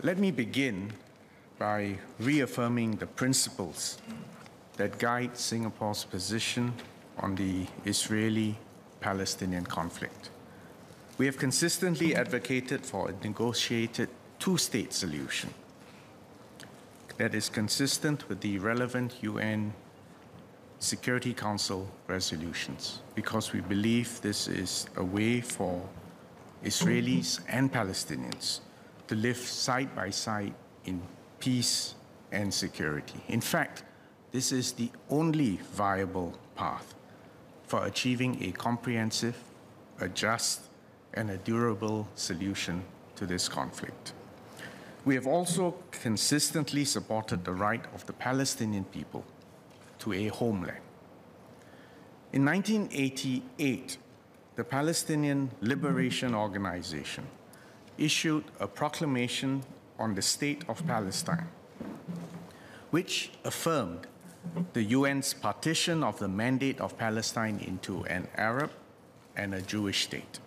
Let me begin by reaffirming the principles that guide Singapore's position on the Israeli Palestinian conflict. We have consistently advocated for a negotiated two state solution that is consistent with the relevant UN Security Council resolutions because we believe this is a way for Israelis and Palestinians to live side by side in peace and security. In fact, this is the only viable path for achieving a comprehensive, a just, and a durable solution to this conflict. We have also consistently supported the right of the Palestinian people to a homeland. In 1988, the Palestinian Liberation Organization issued a proclamation on the State of Palestine, which affirmed the UN's partition of the mandate of Palestine into an Arab and a Jewish state,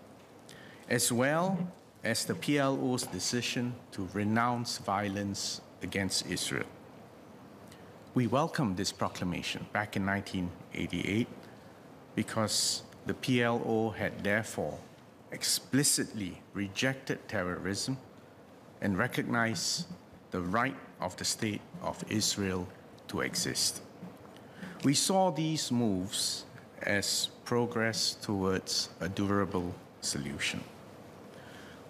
as well as the PLO's decision to renounce violence against Israel. We welcomed this proclamation back in 1988 because the PLO had therefore explicitly rejected terrorism and recognized the right of the State of Israel to exist. We saw these moves as progress towards a durable solution.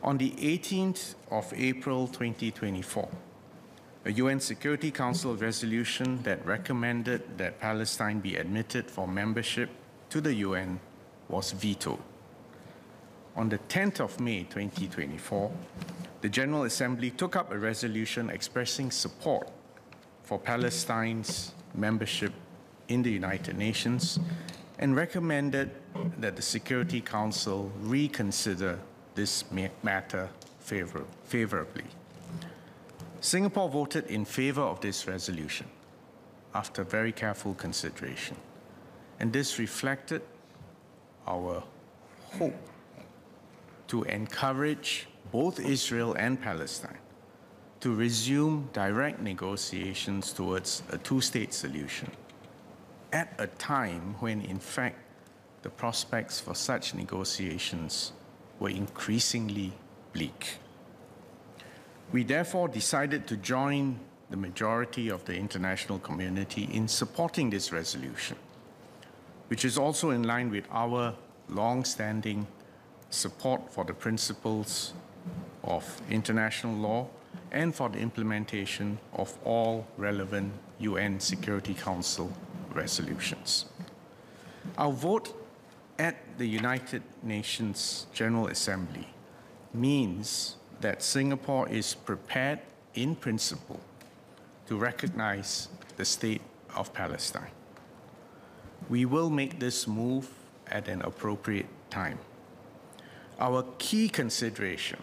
On the 18th of April 2024, a UN Security Council resolution that recommended that Palestine be admitted for membership to the UN was vetoed. On the 10th of May 2024, the General Assembly took up a resolution expressing support for Palestine's membership in the United Nations and recommended that the Security Council reconsider this matter favor- favorably. Singapore voted in favor of this resolution after very careful consideration, and this reflected our hope to encourage both Israel and Palestine to resume direct negotiations towards a two state solution at a time when, in fact, the prospects for such negotiations were increasingly bleak. We therefore decided to join the majority of the international community in supporting this resolution, which is also in line with our long standing support for the principles of international law and for the implementation of all relevant UN Security Council resolutions. Our vote at the United Nations General Assembly means that Singapore is prepared in principle to recognize the state of Palestine. We will make this move at an appropriate time. Our key consideration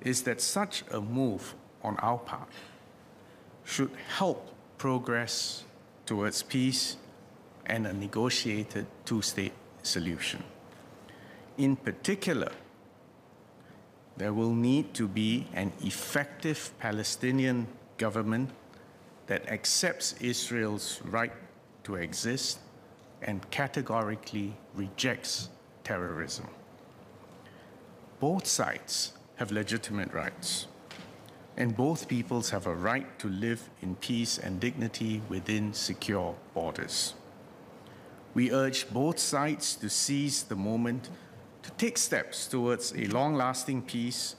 is that such a move on our part should help progress towards peace and a negotiated two state solution. In particular, there will need to be an effective Palestinian government that accepts Israel's right to exist and categorically rejects terrorism. Both sides have legitimate rights, and both peoples have a right to live in peace and dignity within secure borders. We urge both sides to seize the moment to take steps towards a long lasting peace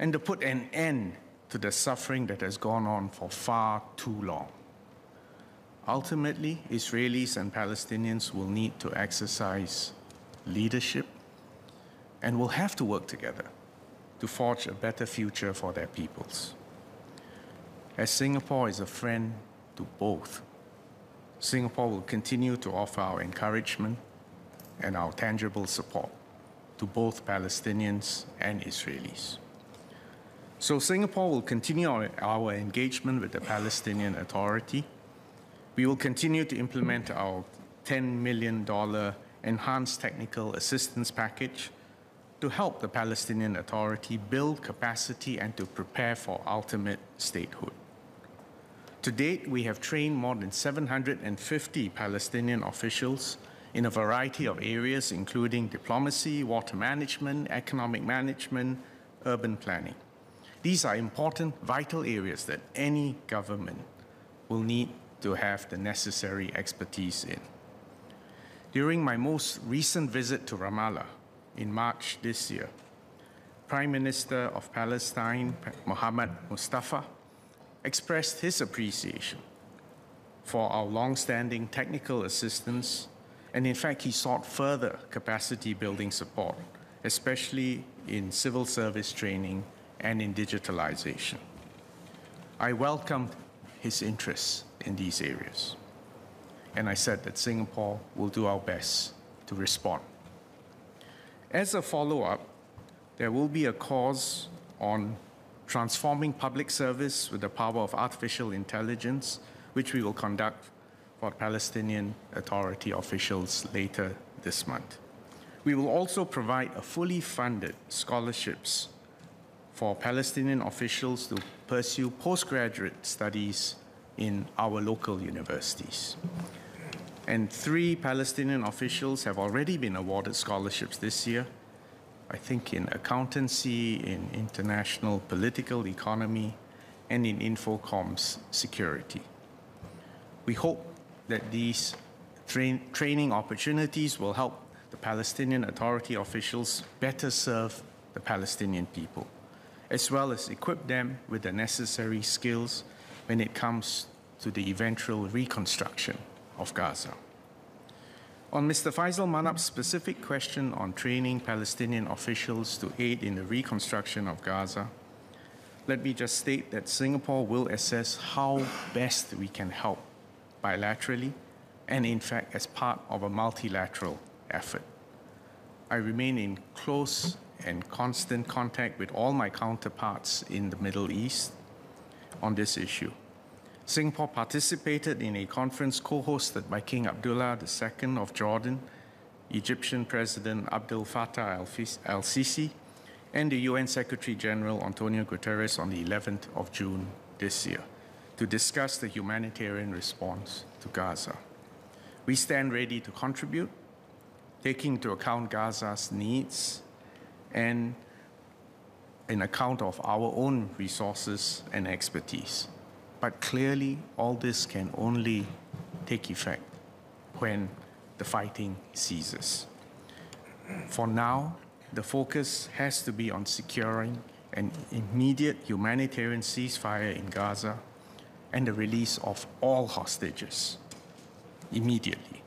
and to put an end to the suffering that has gone on for far too long. Ultimately, Israelis and Palestinians will need to exercise leadership and will have to work together to forge a better future for their peoples. As Singapore is a friend to both Singapore will continue to offer our encouragement and our tangible support to both Palestinians and Israelis. So, Singapore will continue our, our, engagement with the Palestinian Authority. We will continue to implement our $10 million enhanced technical assistance package to help the Palestinian Authority build capacity and to prepare for ultimate statehood. To date, we have trained more than 750 Palestinian officials in a variety of areas, including diplomacy, water management, economic management, urban planning. These are important, vital areas that any government will need to have the necessary expertise in. During my most recent visit to Ramallah in March this year, Prime Minister of Palestine, Mohammed Mustafa, expressed his appreciation for our long-standing technical assistance, and in fact, he sought further capacity building support, especially in civil service training and in digitalization. I welcomed his interests in these areas, and I said that Singapore will do our best to respond. As a follow-up, there will be a course on transforming public service with the power of artificial intelligence, which we will conduct for Palestinian Authority officials later this month. We will also provide a fully funded scholarships for Palestinian officials to pursue postgraduate studies in our local universities. And three Palestinian officials have already been awarded scholarships this year I think in accountancy, in international political economy, and in Infocom's security. We hope that these train, training opportunities will help the Palestinian Authority officials better serve the Palestinian people, as well as equip them with the necessary skills when it comes to the eventual reconstruction of Gaza. On Mr. Faisal Manap's specific question on training Palestinian officials to aid in the reconstruction of Gaza, let me just state that Singapore will assess how best we can help bilaterally and, in fact, as part of a multilateral effort. I remain in close and constant contact with all my counterparts in the Middle East on this issue. Singapore participated in a conference co-hosted by King Abdullah II of Jordan, Egyptian President Abdel Fattah al-Sisi, and the UN Secretary General Antonio Guterres on the 11th of June this year to discuss the humanitarian response to Gaza. We stand ready to contribute, taking into account Gaza's needs and in account of our own resources and expertise. But clearly, all this can only take effect when the fighting ceases. For now, the focus has to be on securing an immediate humanitarian ceasefire in Gaza and the release of all hostages immediately.